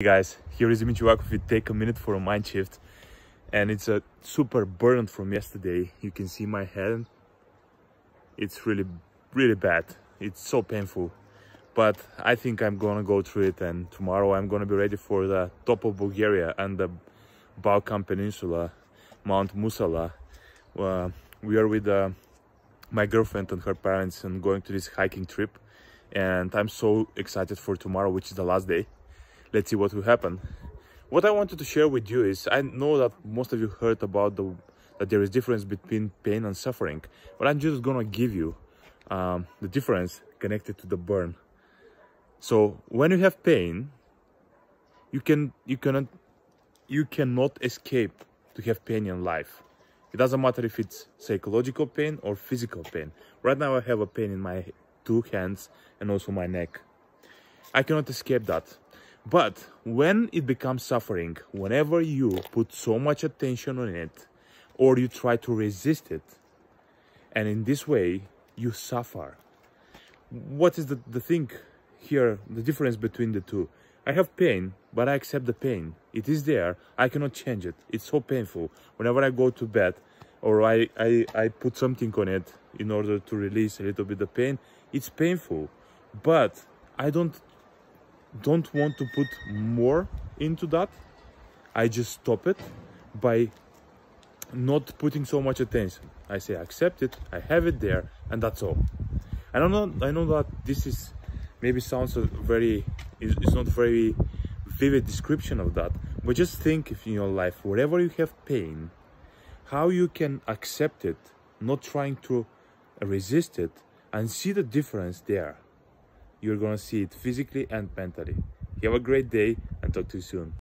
Hey guys, here is Dimi Cholakov with Take a Minute for a Mind Shift and it's a super burn from yesterday. You can see my hand. It's really, really bad. It's so painful. But I think I'm gonna go through it and tomorrow I'm gonna be ready for the top of Bulgaria and the Balkan Peninsula, Mount Musala. Uh, we are with uh, my girlfriend and her parents and going to this hiking trip and I'm so excited for tomorrow, which is the last day let's see what will happen. What i wanted to share with you is i know that most of you heard about the that there is difference between pain and suffering but i'm just gonna give you um, the difference connected to the burn. So when you have pain you can you cannot you cannot escape to have pain in life. It doesn't matter if it's psychological pain or physical pain. Right now i have a pain in my two hands and also my neck. I cannot escape that but when it becomes suffering, whenever you put so much attention on it or you try to resist it, and in this way you suffer. What is the, the thing here, the difference between the two? I have pain, but I accept the pain. It is there. I cannot change it. It's so painful. Whenever I go to bed or I, I, I put something on it in order to release a little bit of pain, it's painful. But I don't don't want to put more into that. I just stop it by not putting so much attention. I say accept it. I have it there and that's all. I don't know i know that this is maybe sounds very it's not very vivid description of that but just think if in your life wherever you have pain how you can accept it not trying to resist it and see the difference there you're gonna see it physically and mentally. Have a great day and talk to you soon.